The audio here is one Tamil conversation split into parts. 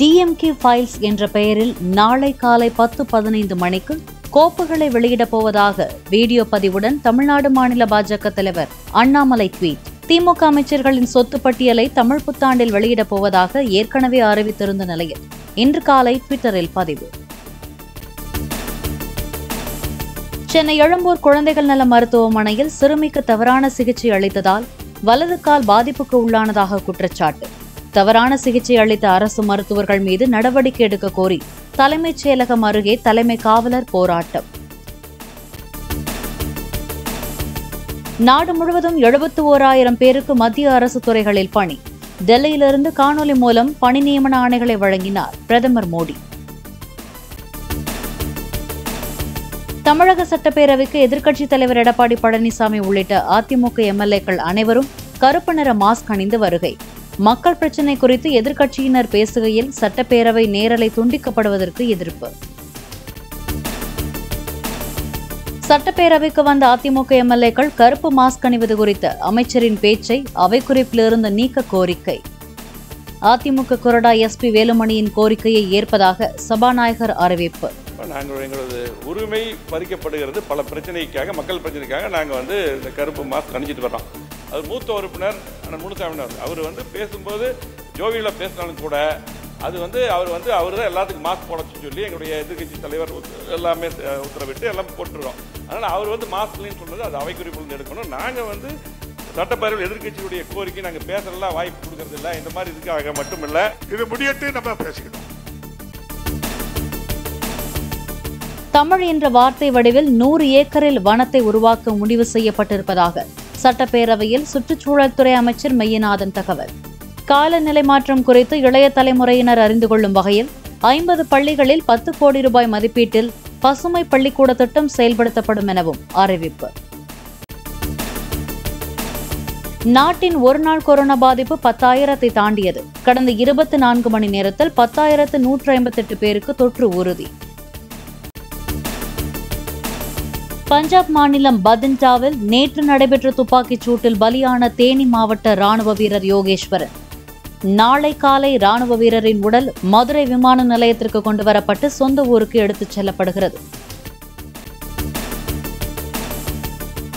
டிஎம்கே ஃபைல்ஸ் என்ற பெயரில் நாளை காலை பத்து பதினைந்து மணிக்கு கோப்புகளை வெளியிடப் போவதாக வீடியோ பதிவுடன் தமிழ்நாடு மாநில பாஜக தலைவர் அண்ணாமலை ட்வீட். திமுக அமைச்சர்களின் சொத்து பட்டியலை தமிழ் புத்தாண்டில் வெளியிடப் போவதாக ஏற்கனவே அறிவித்திருந்த நிலையில் இன்று காலை ட்விட்டரில் பதிவு. சென்னை எழும்பூர் குழந்தைகள் நல மருத்துவமனையில் சிறுமிக்கு தவறான சிகிச்சை அளித்ததால் வலது கால் பாதிப்புக்கு உள்ளானதாக குற்றச்சாட்டு. தவறான சிகிச்சை அளித்த அரசு மருத்துவர்கள் மீது நடவடிக்கை எடுக்க கோரி தலைமைச் செயலகம் அருகே தலைமை காவலர் போராட்டம். நாடு முழுவதும் எழுபத்து ஓராயிரம் பேருக்கு மத்திய அரசு துறைகளில் பணி. டெல்லியிலிருந்து காணொலி மூலம் பணி நியமன ஆணைகளை வழங்கினார் பிரதமர் மோடி. தமிழக சட்டப்பேரவைக்கு எதிர்க்கட்சித் தலைவர் எடப்பாடி பழனிசாமி உள்ளிட்ட அதிமுக எம்எல்ஏக்கள் அனைவரும் கருப்பு நிற மாஸ்க் அணிந்து வருகை. மக்கள் பிரச்சினை குறித்து எதிர்க்கட்சியினர் பேசுகையில் சட்டப்பேரவை நேரலை துண்டிக்கப்படுவதற்கு எதிர்ப்பு. சட்டப்பேரவைக்கு வந்த அதிமுக எம்எல்ஏக்கள் கருப்பு மாஸ்க் அணிவது குறித்த அமைச்சரின் பேச்சை அவை குறிப்பிலிருந்து நீக்க கோரிக்கை. அதிமுக கொறடா எஸ்பி வேலுமணியின் கோரிக்கையை ஏற்பதாக சபாநாயகர் அறிவிப்பு. நாங்கள் எங்களது உரிமை பறிக்கப்படுகிறது பல பிரச்சனைக்காக மக்கள் பிரச்சனைக்காக நாங்கள் வந்து இந்த கருப்பு மாஸ்க் அணிஞ்சிட்டு வர்றோம். அது மூத்த உறுப்பினர் அண்ணன் முனுசாமினார் அவர் வந்து பேசும்போது ஜோவியில் பேசினாலும் கூட அது வந்து அவர் வந்து அவர் தான் எல்லாத்துக்கும் மாஸ்க் போட சொல்லி எங்களுடைய எதிர்க்கட்சி தலைவர் எல்லாமே உத்தரவிட்டு எல்லாம் போட்டுருக்கோம். அதனால் அவர் வந்து மாஸ்க்லின்னு சொன்னது அது அவை குறிப்பிலிருந்து எடுக்கணும். நாங்கள் வந்து சட்டப்பேரவை எதிர்க்கட்சியுடைய கோரிக்கை நாங்கள் பேசலாம் வாய்ப்பு கொடுக்கறது இல்லை இந்த மாதிரி இதுக்காக மட்டும் இல்லை இது முடியட்டு நம்ம பேசிக்கணும் தமிழ் என்ற வார்த்தை வடிவில் நூறு ஏக்கரில் வனத்தை உருவாக்க முடிவு செய்யப்பட்டிருப்பதாக சட்டப்பேரவையில் சுற்றுச்சூழல் துறை அமைச்சர் மையநாதன் தகவல். காலநிலை மாற்றம் குறித்து இளைய தலைமுறையினர் அறிந்து கொள்ளும் வகையில் ஐம்பது பள்ளிகளில் பத்து கோடி ரூபாய் மதிப்பீட்டில் பசுமை பள்ளிக்கூட திட்டம் செயல்படுத்தப்படும் எனவும் அறிவிப்பு. நாட்டின் ஒருநாள் கொரோனா பாதிப்பு பத்தாயிரத்தை தாண்டியது. கடந்த இருபத்தி நான்கு மணி நேரத்தில் பத்தாயிரத்து நூற்று ஐம்பத்தெட்டு பேருக்கு தொற்று உறுதி. பஞ்சாப் மாநிலம் பதின்டாவில் நேற்று நடைபெற்ற துப்பாக்கிச் சூட்டில் பலியான தேனி மாவட்ட ராணுவ வீரர் யோகேஸ்வரன். நாளை காலை ராணுவ வீரரின் உடல் மதுரை விமான நிலையத்திற்கு கொண்டு வரப்பட்டு சொந்த ஊருக்கு எடுத்துச் செல்லப்படுகிறது.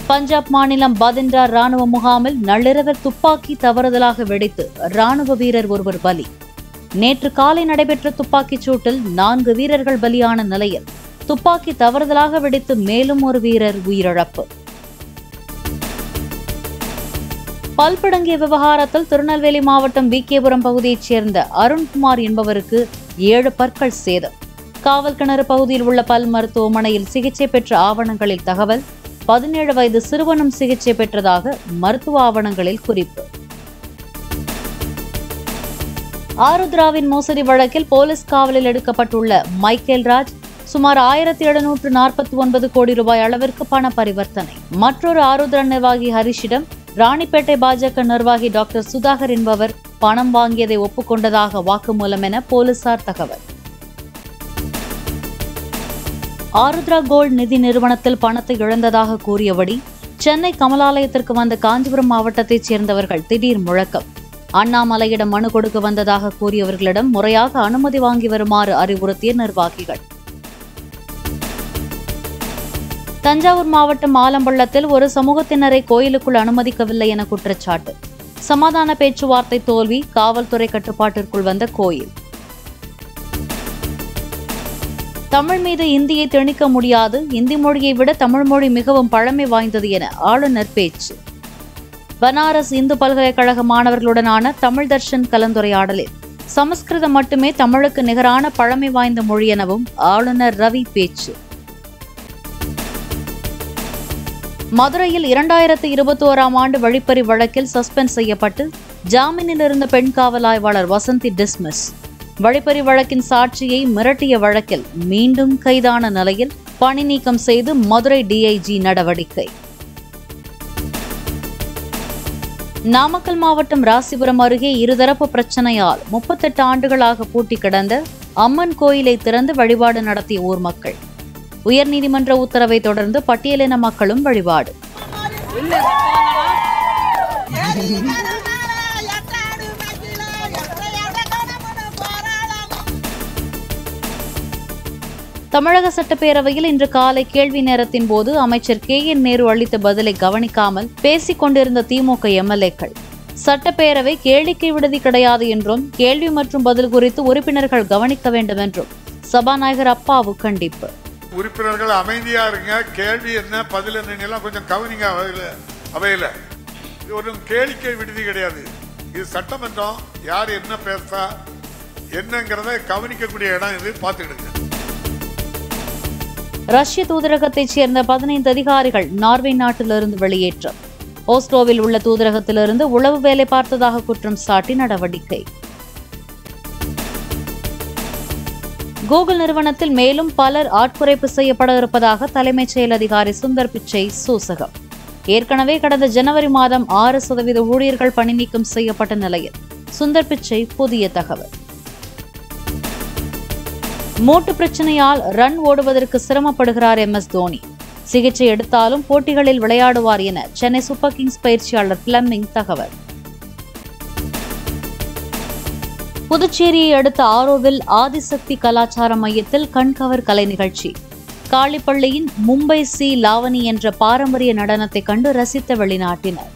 பஞ்சாப் மாநிலம் பதின்டா ராணுவ முகாமில் நள்ளிரவில் துப்பாக்கி தவறுதலாக வெடித்து ராணுவ வீரர் ஒருவர் பலி. நேற்று காலை நடைபெற்ற துப்பாக்கிச் சூட்டில் நான்கு வீரர்கள் பலியான நிலையில் துப்பாக்கி தவறுதலாக வெடித்து மேலும் ஒரு வீரர் உயிரிழப்பு. பல்படங்கிய விவகாரத்தில் திருநெல்வேலி மாவட்டம் விகேபுரம் பகுதியைச் சேர்ந்த அருண்குமார் என்பவருக்கு ஏழு பற்கள் சேதம். காவல் கிணறு பகுதியில் உள்ள பல் மருத்துவமனையில் சிகிச்சை பெற்ற ஆவணங்களில் தகவல் பதினேழு வயது சிறுவனும் சிகிச்சை பெற்றதாக மருத்துவ ஆவணங்களில் குறிப்பு. ஆருத்ராவின் மோசடி வழக்கில் போலீஸ் காவலில் எடுக்கப்பட்டுள்ள மைக்கேல் ராஜ் சுமார் ஆயிரத்தி எழுநூற்று நாற்பத்தி ஒன்பது கோடி ரூபாய் அளவிற்கு பண பரிவர்த்தனை. மற்றொரு ஆருத்ரா நிர்வாகி ஹரிஷிடம் ராணிப்பேட்டை பாஜக நிர்வாகி டாக்டர் சுதாகர் என்பவர் பணம் வாங்கியதை ஒப்புக்கொண்டதாக வாக்குமூலம் என போலீசார் தகவல். ஆருத்ரா கோல்ட் நிதி நிறுவனத்தில் பணத்தை இழந்ததாக கூறியபடி சென்னை கமலாலயத்திற்கு வந்த காஞ்சிபுரம் மாவட்டத்தைச் சேர்ந்தவர்கள் திடீர் முழக்கம். அண்ணாமலையிடம் மனு கொடுக்க வந்ததாக கூறியவர்களிடம் முறையாக அனுமதி வாங்கி வருமாறு அறிவுறுத்திய நிர்வாகிகள். தஞ்சாவூர் மாவட்டம் ஆலம்பள்ளத்தில் ஒரு சமூகத்தினரை கோயிலுக்குள் அனுமதிக்கவில்லை என குற்றச்சாட்டு. சமாதான பேச்சுவார்த்தை தோல்வி காவல்துறை கட்டுப்பாட்டிற்குள் வந்த கோயில். தமிழ் மீது இந்தியை திணிக்க முடியாது இந்தி மொழியை விட தமிழ் மொழி மிகவும் பழமை வாய்ந்தது என ஆளுநர் பேச்சு. பனாரஸ் இந்து பல்கலைக்கழக மாணவர்களுடனான தமிழ் தர்ஷன் கலந்துரையாடலில் சமஸ்கிருதம் மட்டுமே தமிழுக்கு நிகரான பழமை வாய்ந்த மொழி எனவும் ஆளுநர் ரவி பேச்சு. மதுரையில் இரண்டாயிரத்து இருபத்தி ஓராம் ஆண்டு வழிப்பறி வழக்கில் சஸ்பெண்ட் செய்யப்பட்டு ஜாமீனில் இருந்த பெண் காவல் ஆய்வாளர் வசந்தி டிஸ்மிஸ். வழிப்பறி வழக்கின் சாட்சியை மிரட்டிய வழக்கில் மீண்டும் கைதான நிலையில் பணி நீக்கம் செய்து மதுரை டிஐஜி நடவடிக்கை. நாமக்கல் மாவட்டம் ராசிபுரம் அருகே இருதரப்பு பிரச்சனையால் முப்பத்தெட்டு ஆண்டுகளாக பூட்டி கிடந்த அம்மன் கோயிலை திறந்து வழிபாடு நடத்திய ஊர் மக்கள். உயர்நீதிமன்ற உத்தரவை தொடர்ந்து பட்டியலின மக்களும் வழிபாடு. தமிழக சட்டப்பேரவையில் இன்று காலை கேள்வி நேரத்தின் போது அமைச்சர் கே என் நேரு அளித்த பதிலை கவனிக்காமல் பேசிக் கொண்டிருந்த திமுக எம்எல்ஏக்கள் சட்டப்பேரவை கேளிக்கை விடுதி கிடையாது என்றும் கேள்வி மற்றும் பதில் குறித்து உறுப்பினர்கள் கவனிக்க வேண்டும் என்றும் சபாநாயகர் அப்பாவு கண்டிப்பு. உறுப்பினர்கள் அமைதியா இருங்க. கேள்வி என்ன பதில் என்னெல்லாம் கொஞ்சம் கவனிங்க அவையில அவையில. இது ஒரு கேளிக்கை விடுதி கிடையாது. இது சட்டமன்றம். யார் என்ன பேசா என்னங்கிறத கவனிக்கக்கூடிய இடம் இது. பார்த்துக்கிடுங்க. ரஷ்ய தூதரகத்தைச் சேர்ந்த பதினைந்து அதிகாரிகள் நார்வே நாட்டிலிருந்து வெளியேற்றம். ஓஸ்லோவில் உள்ள தூதரகத்திலிருந்து உளவு வேலை பார்த்ததாக குற்றம் சாட்டி நடவடிக்கை. கூகுள் நிறுவனத்தில் மேலும் பலர் ஆட்குறைப்பு செய்யப்பட இருப்பதாக தலைமைச் செயல் அதிகாரி சுந்தர் பிச்சை சூசகம். ஏற்கனவே கடந்த ஜனவரி மாதம் ஆறு சதவீத ஊழியர்கள் பணி நீக்கம் செய்யப்பட்ட நிலையில். சுந்தர் பிச்சை புதிய தகவல். மூட்டு பிரச்சனையால் ரன் ஓடுவதற்கு சிரமப்படுகிறார் எம். எஸ். தோனி. சிகிச்சை எடுத்தாலும் போட்டிகளில் விளையாடுவார் என சென்னை சூப்பர் கிங்ஸ் பயிற்சியாளர் பிளம்மிங் தகவல். புதுச்சேரியை அடுத்த ஆரோவில் ஆதிசக்தி கலாச்சார மையத்தில் கண்கவர் கலை நிகழ்ச்சி. காளிப்பள்ளியின் மும்பை சி லாவணி என்ற பாரம்பரிய நடனத்தை கண்டு ரசித்த வெளிநாட்டினர்.